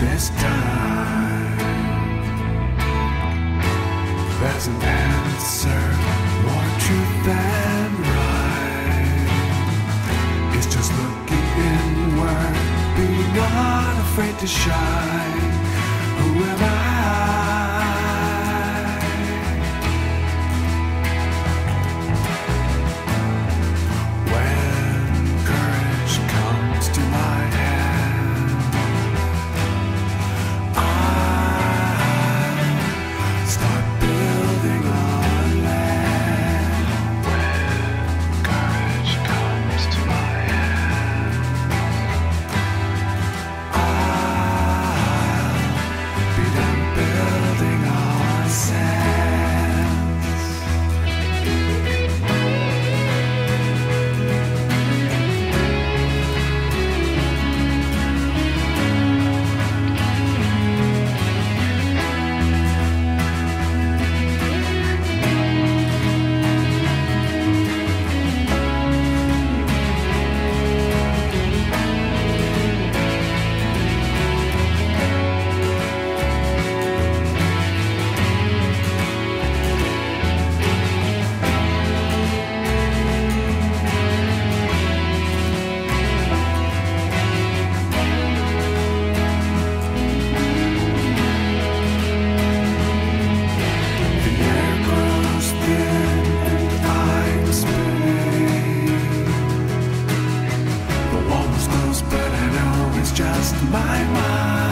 this time. There's an answer, more truth than right. It's just looking inward, be not afraid to shine. just my mind.